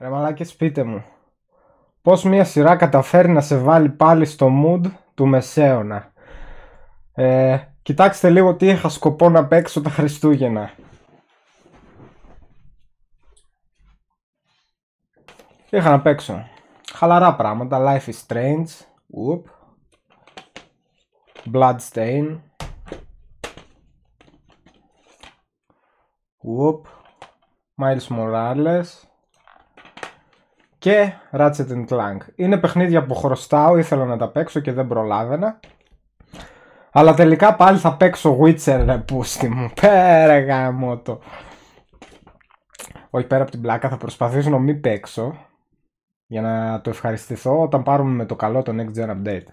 Ρε μαλάκες πείτε μου Πώς μια σειρά καταφέρει να σε βάλει πάλι στο mood του μεσαίωνα; Ε, Κοιτάξτε λίγο τι είχα σκοπό να παίξω τα Χριστούγεννα Είχα να παίξω χαλαρά πράγματα Life is Strange Whoop. Bloodstain Whoop. Miles Morales και Ratchet Clank. Είναι παιχνίδια που χρωστάω, ήθελα να τα παίξω και δεν προλάβαινα. Αλλά τελικά πάλι θα παίξω Witcher ρε πούστη μου. Πέρα γάμο το. Όχι πέρα από την πλάκα θα προσπαθήσω να μην παίξω. Για να το ευχαριστηθώ όταν πάρουμε με το καλό το Next Gen Update.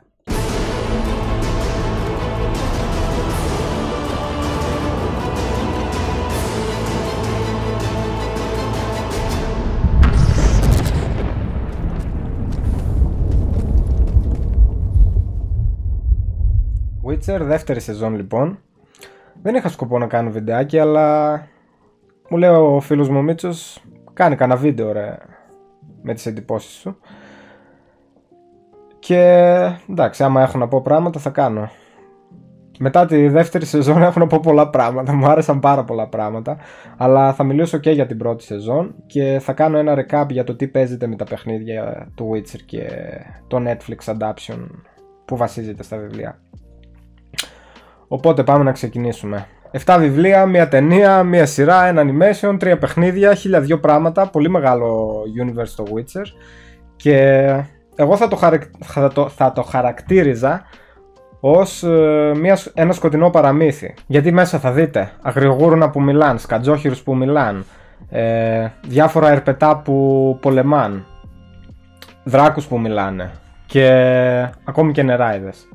Witcher, δεύτερη σεζόν λοιπόν. Δεν είχα σκοπό να κάνω βιντεάκι, αλλά μου λέει ο φίλος μου Μίτσος, κάνει κανένα βίντεο ρε, με τις εντυπώσεις σου. Και εντάξει, άμα έχω να πω πράγματα θα κάνω. Μετά τη δεύτερη σεζόν έχω να πω πολλά πράγματα, μου άρεσαν πάρα πολλά πράγματα, αλλά θα μιλήσω και για την πρώτη σεζόν και θα κάνω ένα recap για το τι παίζεται με τα παιχνίδια του Witcher και το Netflix adaptation που βασίζεται στα βιβλία. Οπότε πάμε να ξεκινήσουμε. 7 βιβλία, μια ταινία, μια σειρά, ένα animation, τρία παιχνίδια, χίλια δυο πράγματα, πολύ μεγάλο universe το Witcher και εγώ θα το, θα το, θα το χαρακτήριζα ως ε, μιας... ένα σκοτεινό παραμύθι. Γιατί μέσα θα δείτε αγριογούρουνα που μιλάν, σκατζόχυρους που μιλάν, ε, διάφορα ερπετά που πολεμάν, δράκους που μιλάνε και ακόμη και νεράιδες.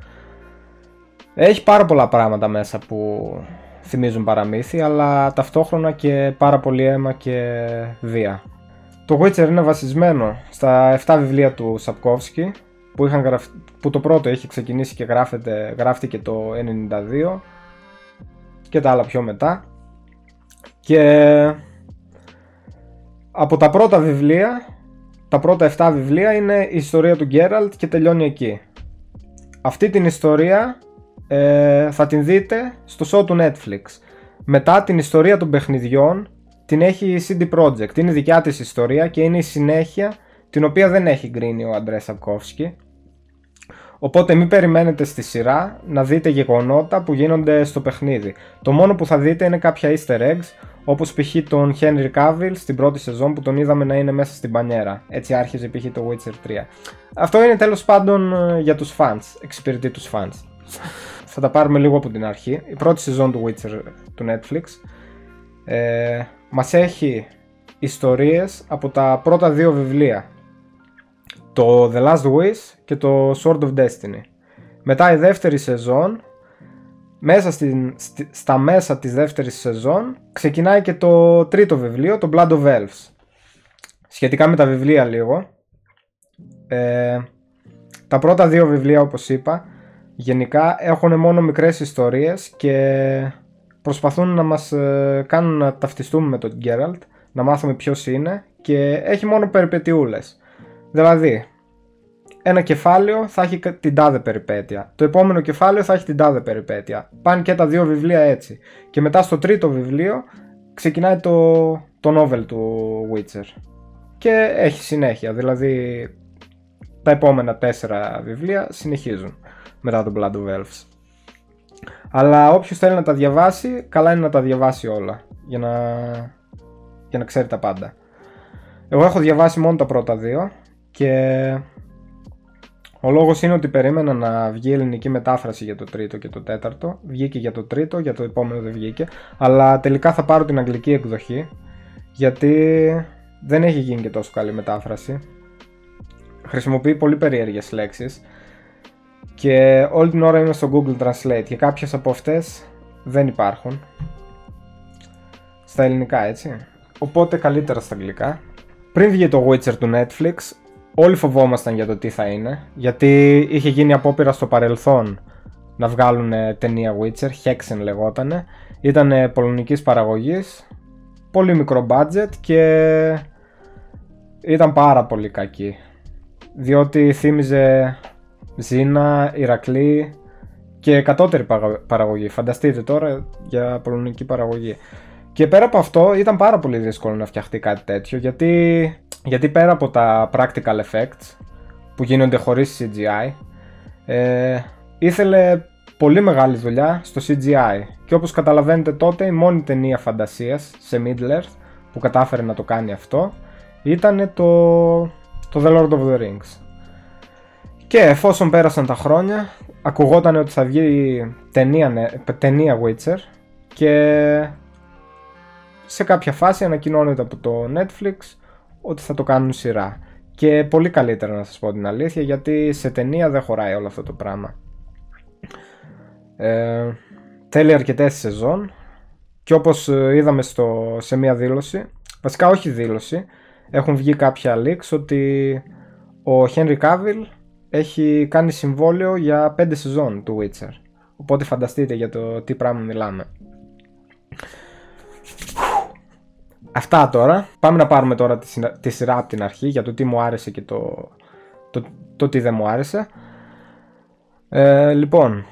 Έχει πάρα πολλά πράγματα μέσα που θυμίζουν παραμύθι, αλλά ταυτόχρονα και πάρα πολύ αίμα και βία. Το Witcher είναι βασισμένο στα 7 βιβλία του Σαπκόφσκι, που, είχαν που το πρώτο έχει ξεκινήσει και γράφεται, γράφτηκε το 92 και τα άλλα πιο μετά. Και από τα πρώτα βιβλία, τα πρώτα 7 βιβλία είναι η ιστορία του Γκέραλτ και τελειώνει εκεί. Αυτή την ιστορία ε, θα την δείτε στο show του Netflix. Μετά την ιστορία των παιχνιδιών την έχει η CD Projekt. Είναι δικιά της ιστορία και είναι η συνέχεια την οποία δεν έχει γκρίνει ο Αντρέ Σαπκόφσκι. Οπότε μην περιμένετε στη σειρά να δείτε γεγονότα που γίνονται στο παιχνίδι. Το μόνο που θα δείτε είναι κάποια easter eggs όπως π.χ. τον Henry Cavill στην πρώτη σεζόν που τον είδαμε να είναι μέσα στην πανιέρα. Έτσι άρχιζε π.χ. το Witcher 3. Αυτό είναι τέλος πάντων ε, για τους fans, εξυπηρετεί τους fans θα τα πάρουμε λίγο από την αρχή. Η πρώτη σεζόν του Witcher του Netflix ε, μας έχει ιστορίες από τα πρώτα δύο βιβλία. Το The Last Wish και το Sword of Destiny. Μετά η δεύτερη σεζόν, μέσα στην, στα μέσα της δεύτερης σεζόν, ξεκινάει και το τρίτο βιβλίο, το Blood of Elves. Σχετικά με τα βιβλία λίγο. Ε, τα πρώτα δύο βιβλία όπως είπα γενικά έχουν μόνο μικρές ιστορίες και προσπαθούν να μας ε, κάνουν να ταυτιστούμε με τον Γκέραλτ, να μάθουμε ποιος είναι και έχει μόνο περιπετειούλες. Δηλαδή, ένα κεφάλαιο θα έχει την τάδε περιπέτεια. Το επόμενο κεφάλαιο θα έχει την τάδε περιπέτεια. Πάνε και τα δύο βιβλία έτσι. Και μετά στο τρίτο βιβλίο ξεκινάει το, το novel του Witcher. Και έχει συνέχεια. Δηλαδή τα επόμενα τέσσερα βιβλία συνεχίζουν μετά το Blood of Elves. Αλλά όποιος θέλει να τα διαβάσει, καλά είναι να τα διαβάσει όλα για να, για να ξέρει τα πάντα. Εγώ έχω διαβάσει μόνο τα πρώτα δύο και ο λόγος είναι ότι περίμενα να βγει ελληνική μετάφραση για το τρίτο και το τέταρτο. Βγήκε για το τρίτο, για το επόμενο δεν βγήκε. Αλλά τελικά θα πάρω την αγγλική εκδοχή γιατί δεν έχει γίνει και τόσο καλή μετάφραση. Χρησιμοποιεί πολύ περίεργες λέξεις και όλη την ώρα είμαι στο Google Translate και κάποιες από αυτές δεν υπάρχουν. Στα ελληνικά έτσι. Οπότε καλύτερα στα αγγλικά. Πριν βγει το Witcher του Netflix όλοι φοβόμασταν για το τι θα είναι γιατί είχε γίνει απόπειρα στο παρελθόν να βγάλουν ταινία Witcher, Hexen λεγότανε. Ήταν πολωνικής παραγωγής πολύ μικρό budget και ήταν πάρα πολύ κακή. Διότι θύμιζε Ζήνα, Ηρακλή και κατώτερη παραγωγή. Φανταστείτε τώρα για πολωνική παραγωγή. Και πέρα από αυτό ήταν πάρα πολύ δύσκολο να φτιαχτεί κάτι τέτοιο γιατί, γιατί πέρα από τα practical effects που γίνονται χωρίς CGI ε, ήθελε πολύ μεγάλη δουλειά στο CGI και όπως καταλαβαίνετε τότε η μόνη ταινία φαντασίας σε Middle Earth που κατάφερε να το κάνει αυτό ήταν το, το The Lord of the Rings. Και εφόσον πέρασαν τα χρόνια, ακουγόταν ότι θα βγει ταινία, ταινία Witcher και σε κάποια φάση ανακοινώνεται από το Netflix ότι θα το κάνουν σειρά. Και πολύ καλύτερα να σας πω την αλήθεια γιατί σε ταινία δεν χωράει όλο αυτό το πράγμα. Ε, θέλει αρκετές σεζόν και όπως ε, είδαμε στο, σε μία δήλωση, βασικά όχι δήλωση, έχουν βγει κάποια leaks ότι ο Henry Cavill έχει κάνει συμβόλαιο για 5 σεζόν του Witcher. Οπότε φανταστείτε για το τι πράγμα μιλάμε. Αυτά τώρα. Πάμε να πάρουμε τώρα τη, σειρά από την αρχή για το τι μου άρεσε και το, το, το τι δεν μου άρεσε. Ε, λοιπόν,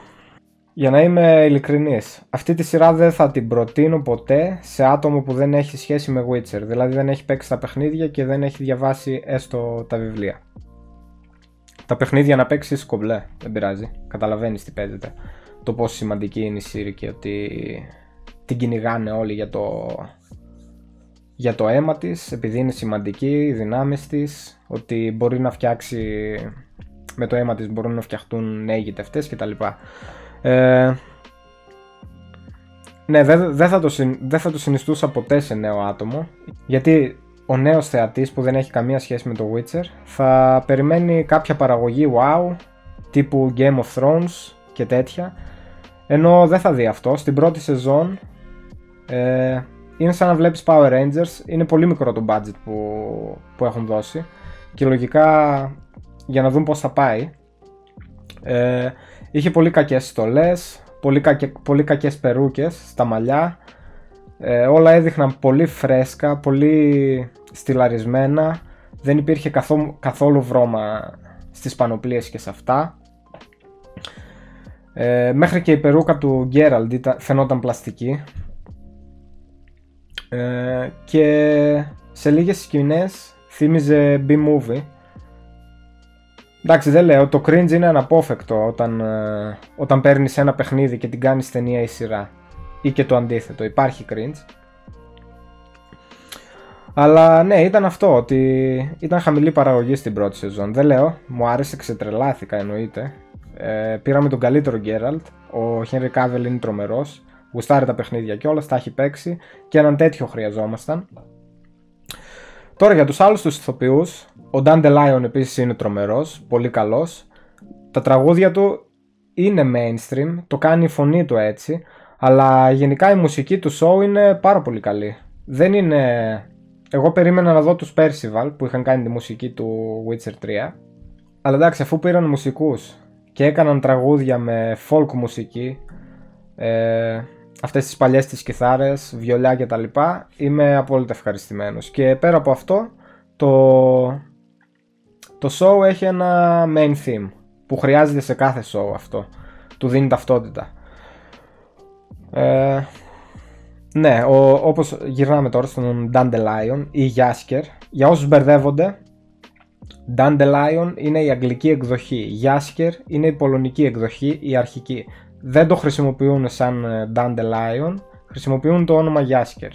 για να είμαι ειλικρινής, αυτή τη σειρά δεν θα την προτείνω ποτέ σε άτομο που δεν έχει σχέση με Witcher. Δηλαδή δεν έχει παίξει τα παιχνίδια και δεν έχει διαβάσει έστω τα βιβλία. Τα παιχνίδια να παίξεις σκομπλέ, δεν πειράζει. Καταλαβαίνεις τι παίζεται. Το πόσο σημαντική είναι η Σύρη και ότι την κυνηγάνε όλοι για το, για το αίμα της, επειδή είναι σημαντική, οι δυνάμεις της, ότι μπορεί να φτιάξει, με το αίμα της μπορούν να φτιαχτούν νέοι γητευτές κτλ. Ε, ναι, δεν δε θα, το, δε θα το συνιστούσα ποτέ σε νέο άτομο, γιατί ο νέος θεατής που δεν έχει καμία σχέση με το Witcher θα περιμένει κάποια παραγωγή wow, τύπου Game of Thrones και τέτοια, ενώ δεν θα δει αυτό. Στην πρώτη σεζόν ε, είναι σαν να βλέπεις Power Rangers, είναι πολύ μικρό το budget που, που έχουν δώσει. Και λογικά για να δουν πώς θα πάει ε, είχε πολύ κακές στολές, πολύ, κακε, πολύ κακές περούκες στα μαλλιά ε, όλα έδειχναν πολύ φρέσκα, πολύ στυλαρισμένα δεν υπήρχε καθόλου, καθόλου βρώμα στις πανοπλίες και σε αυτά ε, μέχρι και η περούκα του Γκέραλντ φαινόταν πλαστική ε, και σε λίγες σκηνές θύμιζε B-movie. Εντάξει δεν λέω, το cringe είναι αναπόφευκτο όταν, ε, όταν παίρνεις ένα παιχνίδι και την κάνεις ταινία ή σειρά. Ή και το αντίθετο, υπάρχει cringe. Αλλά ναι, ήταν αυτό, ότι ήταν χαμηλή παραγωγή στην πρώτη σεζόν. Δεν λέω, μου άρεσε, ξετρελάθηκα εννοείται. Ε, πήραμε τον καλύτερο Γκέραλτ, ο Henry Cavill είναι τρομερός γουστάρει τα παιχνίδια και όλα, τα έχει παίξει και έναν τέτοιο χρειαζόμασταν. Τώρα για τους άλλους τους ηθοποιούς, ο Dandelion επίσης είναι τρομερός, πολύ καλός. Τα τραγούδια του είναι mainstream, το κάνει η φωνή του έτσι, αλλά γενικά η μουσική του show είναι πάρα πολύ καλή. Δεν είναι... Εγώ περίμενα να δω τους Percival που είχαν κάνει τη μουσική του Witcher 3, αλλά εντάξει αφού πήραν μουσικούς και έκαναν τραγούδια με folk μουσική, ε, αυτές τις παλιές τις κιθάρες, βιολιά και τα λοιπά, είμαι απόλυτα ευχαριστημένος. Και πέρα από αυτό, το, το show έχει ένα main theme που χρειάζεται σε κάθε show αυτό. Του δίνει ταυτότητα. Ε, ναι, ο, όπως γυρνάμε τώρα στον Dandelion ή Yasker, για όσους μπερδεύονται, Dandelion είναι η αγγλική εκδοχή, Yasker είναι η πολωνική εκδοχή, η αρχική. Δεν το χρησιμοποιούν σαν ε, Dandelion, χρησιμοποιούν το όνομα Yasker.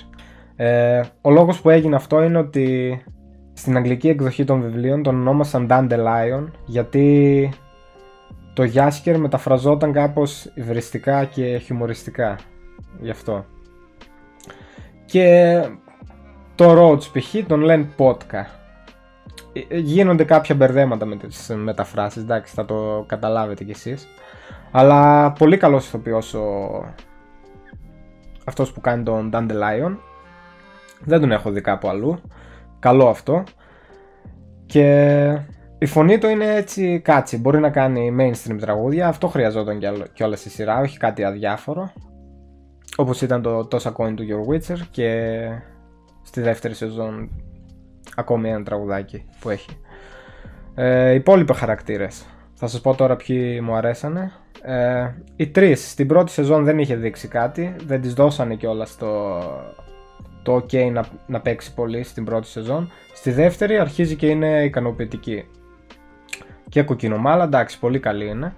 Ε, ο λόγος που έγινε αυτό είναι ότι στην αγγλική εκδοχή των βιβλίων τον ονόμασαν Dandelion γιατί το Yasker μεταφραζόταν κάπως υβριστικά και χιουμοριστικά γι' αυτό. Και το Rhodes π.χ. τον λένε Πότκα. Ε, γίνονται κάποια μπερδέματα με τις μεταφράσεις, εντάξει θα το καταλάβετε κι εσείς. Αλλά πολύ καλός ηθοποιός ο... αυτός που κάνει τον Dandelion. Δεν τον έχω δει κάπου αλλού. Καλό αυτό. Και η φωνή του είναι έτσι κάτσι. Μπορεί να κάνει mainstream τραγούδια. Αυτό χρειαζόταν και όλα στη σειρά. Όχι κάτι αδιάφορο. Όπως ήταν το Tosa Coin του Your Witcher και στη δεύτερη σεζόν ακόμη ένα τραγουδάκι που έχει. Ε, υπόλοιποι χαρακτήρες. Θα σας πω τώρα ποιοι μου αρέσανε. Ε, οι τρεις στην πρώτη σεζόν δεν είχε δείξει κάτι. Δεν τις δώσανε κιόλας το, το ok να, να παίξει πολύ στην πρώτη σεζόν. Στη δεύτερη αρχίζει και είναι ικανοποιητική. Και κοκκινομάλα, εντάξει, πολύ καλή είναι.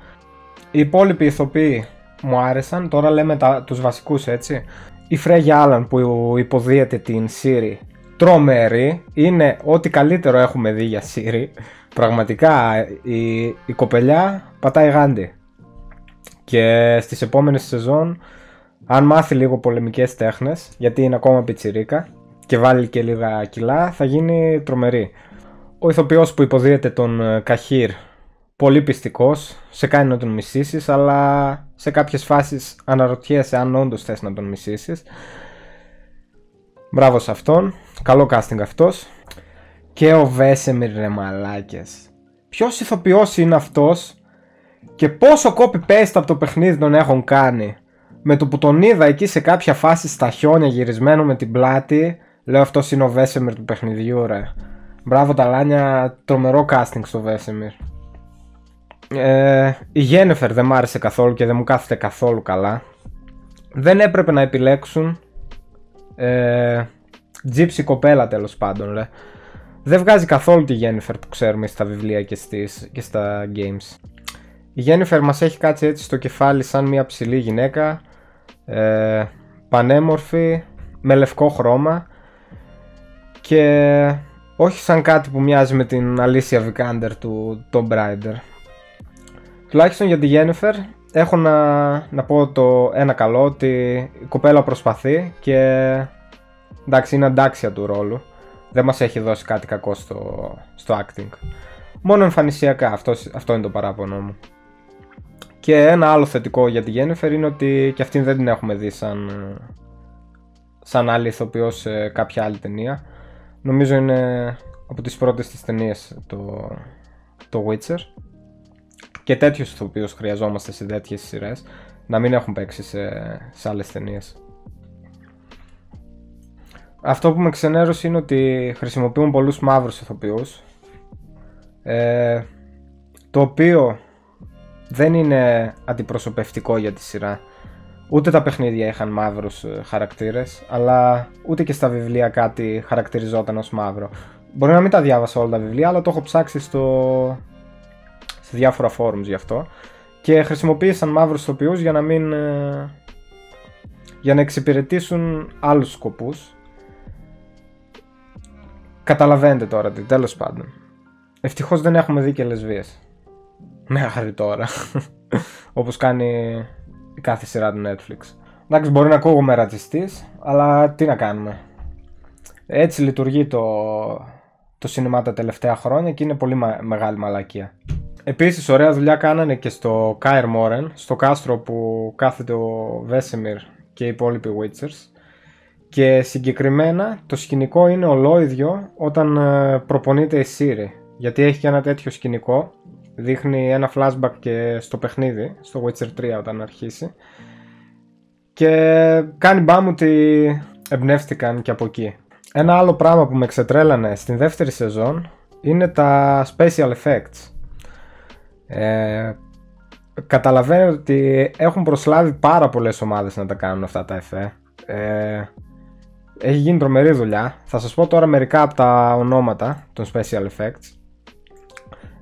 Οι υπόλοιποι ηθοποιοί μου άρεσαν. Τώρα λέμε τα, τους βασικούς έτσι. Η Φρέγια Άλαν που υποδίεται την Siri τρομερή. Είναι ό,τι καλύτερο έχουμε δει για Siri. Πραγματικά η, η κοπελιά πατάει γάντι. Και στις επόμενες σεζόν αν μάθει λίγο πολεμικές τέχνες γιατί είναι ακόμα πιτσιρίκα και βάλει και λίγα κιλά θα γίνει τρομερή. Ο ηθοποιός που υποδίεται τον ε, Καχύρ πολύ πιστικός, σε κάνει να τον μισήσεις αλλά σε κάποιες φάσεις αναρωτιέσαι αν όντως θες να τον μισήσεις. Μπράβο σε αυτόν, καλό casting αυτός. Και ο Βέσεμιρ ρε μαλάκες. Ποιος ηθοποιός είναι αυτός και πόσο copy-paste από το παιχνίδι τον έχουν κάνει. Με το που τον είδα εκεί σε κάποια φάση στα χιόνια γυρισμένο με την πλάτη, λέω αυτός είναι ο Βέσεμιρ του παιχνιδιού ρε. Μπράβο τα λάνια, τρομερό casting στο Βέσεμιρ. Ε, η Γένεφερ δεν μ' άρεσε καθόλου και δεν μου κάθεται καθόλου καλά. Δεν έπρεπε να επιλέξουν ε, Gypsy κοπέλα τέλος πάντων. Ρε. Δεν βγάζει καθόλου τη Γένεφερ που ξέρουμε στα βιβλία και, στις, και στα games. Η Γένεφερ μας έχει κάτσει έτσι στο κεφάλι σαν μια ψηλή γυναίκα ε, πανέμορφη, με λευκό χρώμα και όχι σαν κάτι που μοιάζει με την Alicia Vikander του Tom Raider. Τουλάχιστον για τη Γένεφερ έχω να, να πω το ένα καλό ότι η κοπέλα προσπαθεί και εντάξει είναι αντάξια του ρόλου. Δεν μας έχει δώσει κάτι κακό στο, στο acting. Μόνο εμφανισιακά, αυτό, αυτό είναι το παράπονο μου. Και ένα άλλο θετικό για τη Γένεφερ είναι ότι και αυτήν δεν την έχουμε δει σαν, σαν άλλη ηθοποιό σε κάποια άλλη ταινία. Νομίζω είναι από τις πρώτες της ταινίες το, το Witcher και τέτοιους ηθοποιούς χρειαζόμαστε σε τέτοιες σειρές να μην έχουν παίξει σε, σε άλλες ταινίες. Αυτό που με ξενέρωσε είναι ότι χρησιμοποιούν πολλούς μαύρους ηθοποιούς ε, το οποίο δεν είναι αντιπροσωπευτικό για τη σειρά. Ούτε τα παιχνίδια είχαν μαύρους ε, χαρακτήρες, αλλά ούτε και στα βιβλία κάτι χαρακτηριζόταν ως μαύρο. Μπορεί να μην τα διάβασα όλα τα βιβλία, αλλά το έχω ψάξει στο, σε διάφορα forums γι' αυτό. Και χρησιμοποίησαν μαύρους ηθοποιούς για να μην ε, για να εξυπηρετήσουν άλλους σκοπούς. Καταλαβαίνετε τώρα τι τέλος πάντων. Ευτυχώς δεν έχουμε δει και λεσβίες μέχρι τώρα. Όπως κάνει η κάθε σειρά του Netflix. Εντάξει μπορεί να ακούγομαι ρατσιστής αλλά τι να κάνουμε. Έτσι λειτουργεί το, το σινεμά τα τελευταία χρόνια και είναι πολύ μεγάλη μαλακία Επίσης ωραία δουλειά κάνανε και στο Κάιρ Μόρεν, στο κάστρο που κάθεται ο Βέσεμιρ και οι υπόλοιποι Witchers. Και συγκεκριμένα το σκηνικό είναι ολόιδιο όταν ε, προπονείται η Σύρη γιατί έχει και ένα τέτοιο σκηνικό. Δείχνει ένα flashback και στο παιχνίδι, στο Witcher 3 όταν αρχίσει. Και κάνει μπάμ ότι εμπνεύστηκαν και από εκεί. Ένα άλλο πράγμα που με ξετρέλανε στην δεύτερη σεζόν είναι τα special effects ε, καταλαβαίνω ότι έχουν προσλάβει πάρα πολλές ομάδες να τα κάνουν αυτά τα εφέ. Ε, έχει γίνει τρομερή δουλειά. Θα σας πω τώρα μερικά από τα ονόματα των special effects.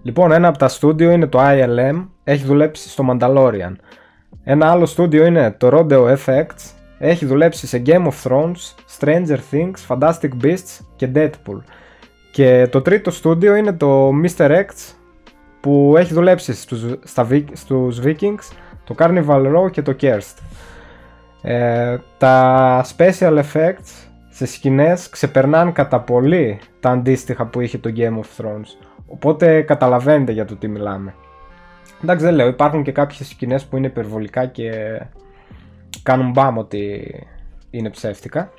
Λοιπόν, ένα από τα στούντιο είναι το ILM, έχει δουλέψει στο Mandalorian. Ένα άλλο στούντιο είναι το Rodeo FX, έχει δουλέψει σε Game of Thrones, Stranger Things, Fantastic Beasts και Deadpool. Και το τρίτο στούντιο είναι το Mr. X, που έχει δουλέψει στους, στα, στους Vikings, το Carnival Row και το Kerst. Ε, τα special effects σε σκηνές ξεπερνάνε κατά πολύ τα αντίστοιχα που είχε το Game of Thrones. Οπότε καταλαβαίνετε για το τι μιλάμε. Εντάξει δεν λέω, υπάρχουν και κάποιες σκηνές που είναι υπερβολικά και κάνουν μπάμ ότι είναι ψεύτικα.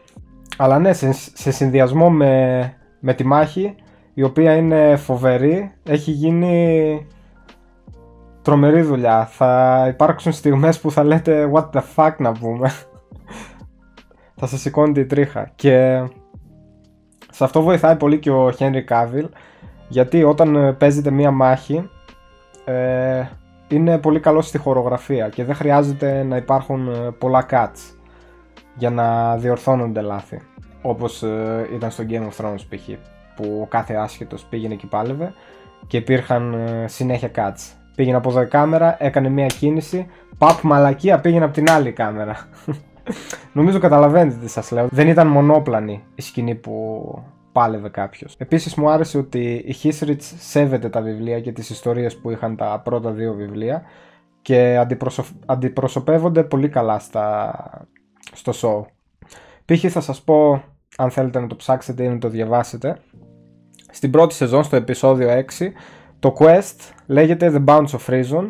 Αλλά ναι, σε, σε συνδυασμό με, με τη μάχη η οποία είναι φοβερή. Έχει γίνει τρομερή δουλειά. Θα υπάρξουν στιγμές που θα λέτε what the fuck να πούμε. θα σας σηκώνει τη τρίχα. Και Σε αυτό βοηθάει πολύ και ο Henry Cavill γιατί όταν ε, παίζεται μία μάχη ε, είναι πολύ καλό στη χορογραφία και δεν χρειάζεται να υπάρχουν ε, πολλά cuts για να διορθώνονται λάθη όπως ε, ήταν στο Game of Thrones π.χ. που ο κάθε άσχετος πήγαινε και πάλευε και υπήρχαν συνέχεια cuts πήγαινε από εδώ η κάμερα, έκανε μία κίνηση παπ μαλακία πήγαινε από την άλλη κάμερα Νομίζω καταλαβαίνετε τι σας λέω. Δεν ήταν μονόπλανη η σκηνή που πάλευε κάποιος. Επίσης μου άρεσε ότι η Hisrich σέβεται τα βιβλία και τις ιστορίες που είχαν τα πρώτα δύο βιβλία και αντιπροσωπεύονται πολύ καλά στα... στο show. Π.χ. θα σας πω, αν θέλετε να το ψάξετε ή να το διαβάσετε, στην πρώτη σεζόν, στο επεισόδιο 6, το quest λέγεται The Bounce of Reason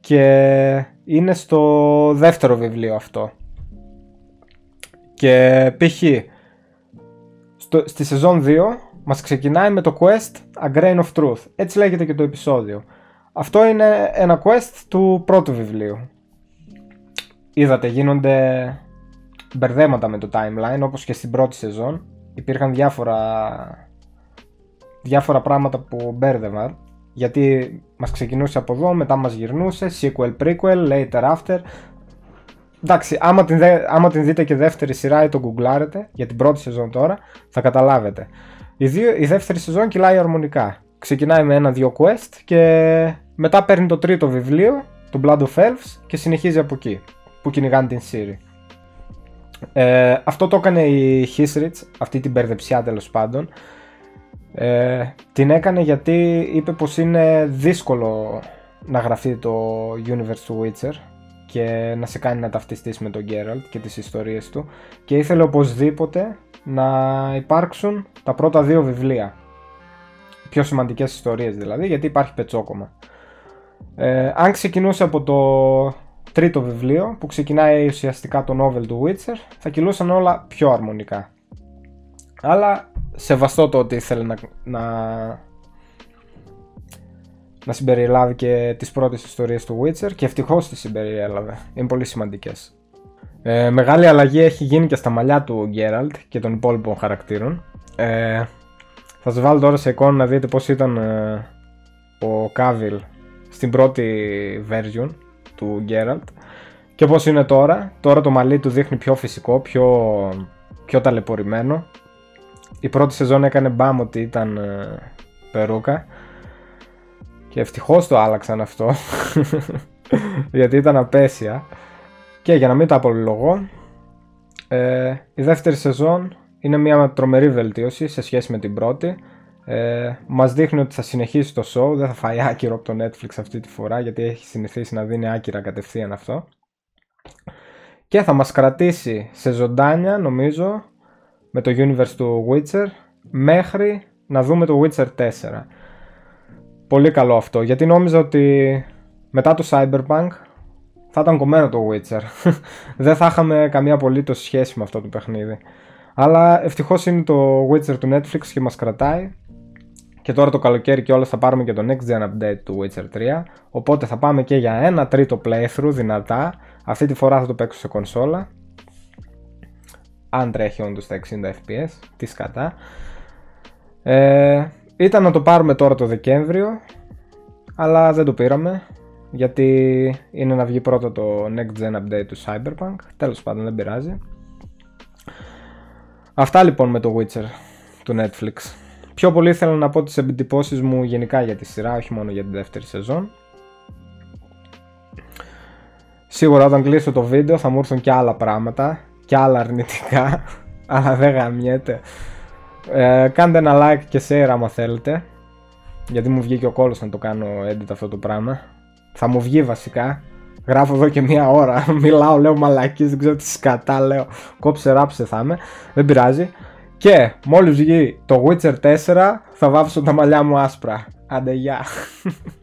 και είναι στο δεύτερο βιβλίο αυτό. Και π.χ. στη σεζόν 2 μας ξεκινάει με το quest A Grain of Truth. Έτσι λέγεται και το επεισόδιο. Αυτό είναι ένα quest του πρώτου βιβλίου. Είδατε, γίνονται μπερδέματα με το timeline όπως και στην πρώτη σεζόν. Υπήρχαν διάφορα, διάφορα πράγματα που μπέρδευαν. Γιατί μας ξεκινούσε από εδώ, μετά μας γυρνούσε, sequel, prequel, later, after εντάξει, άμα την, άμα την δείτε και δεύτερη σειρά ή το γκουγκλάρετε για την πρώτη σεζόν τώρα, θα καταλάβετε. Η, δύο, η δεύτερη σεζόν κυλάει αρμονικά. Ξεκινάει με ένα-δυο quest και μετά παίρνει το τρίτο βιβλίο, το Blood of Elves, και συνεχίζει από εκεί, που κυνηγάνε την Siri. Ε, αυτό το έκανε η Hisrich, αυτή την μπερδεψιά τέλος πάντων. Ε, την έκανε γιατί είπε πως είναι δύσκολο να γραφτεί το universe του Witcher και να σε κάνει να ταυτιστείς με τον Γκέραλτ και τις ιστορίες του. Και ήθελε οπωσδήποτε να υπάρξουν τα πρώτα δύο βιβλία. Πιο σημαντικές ιστορίες δηλαδή γιατί υπάρχει πετσόκομα. Ε, αν ξεκινούσε από το τρίτο βιβλίο που ξεκινάει ουσιαστικά το novel του Witcher θα κυλούσαν όλα πιο αρμονικά. Αλλά σεβαστό το ότι ήθελε να, να να συμπεριλάβει και τις πρώτες ιστορίες του Witcher και ευτυχώς τις συμπεριέλαβε. Είναι πολύ σημαντικές. Ε, μεγάλη αλλαγή έχει γίνει και στα μαλλιά του Geralt και των υπόλοιπων χαρακτήρων. Ε, θα σας βάλω τώρα σε εικόνα να δείτε πώς ήταν ε, ο Cavill στην πρώτη version του Geralt και πώς είναι τώρα. Τώρα το μαλλί του δείχνει πιο φυσικό, πιο, πιο ταλαιπωρημένο. Η πρώτη σεζόν έκανε μπαμ ότι ήταν ε, περούκα και ευτυχώς το άλλαξαν αυτό. γιατί ήταν απέσια. Και για να μην τα απολογώ, ε, η δεύτερη σεζόν είναι μια τρομερή βελτίωση σε σχέση με την πρώτη. Ε, μας δείχνει ότι θα συνεχίσει το show, δεν θα φάει άκυρο από το Netflix αυτή τη φορά γιατί έχει συνηθίσει να δίνει άκυρα κατευθείαν αυτό. Και θα μας κρατήσει σε ζωντάνια νομίζω με το universe του Witcher μέχρι να δούμε το Witcher 4. Πολύ καλό αυτό, γιατί νόμιζα ότι μετά το Cyberpunk θα ήταν κομμένο το Witcher. Δεν θα είχαμε καμία απολύτως σχέση με αυτό το παιχνίδι. Αλλά ευτυχώς είναι το Witcher του Netflix και μας κρατάει. Και τώρα το καλοκαίρι και όλα θα πάρουμε και το Next Gen Update του Witcher 3. Οπότε θα πάμε και για ένα τρίτο playthrough δυνατά. Αυτή τη φορά θα το παίξω σε κονσόλα. Αν τρέχει όντως στα 60 fps. Τι σκατά. Ε, ήταν να το πάρουμε τώρα το Δεκέμβριο, αλλά δεν το πήραμε, γιατί είναι να βγει πρώτα το Next Gen Update του Cyberpunk, τέλος πάντων δεν πειράζει. Αυτά λοιπόν με το Witcher του Netflix. Πιο πολύ θέλω να πω τις εντυπώσεις μου γενικά για τη σειρά, όχι μόνο για τη δεύτερη σεζόν. Σίγουρα όταν κλείσω το βίντεο θα μου έρθουν και άλλα πράγματα, και άλλα αρνητικά, αλλά δεν γαμιέται. Ε, κάντε ένα like και share άμα θέλετε. Γιατί μου βγήκε ο κόλος να το κάνω edit αυτό το πράγμα. Θα μου βγει βασικά. Γράφω εδώ και μία ώρα. Μιλάω, λέω μαλακίες, δεν ξέρω τι σκατά λέω. Κόψε ράψε θα είμαι. Δεν πειράζει. Και μόλις βγει το Witcher 4 θα βάψω τα μαλλιά μου άσπρα. Άντε γεια.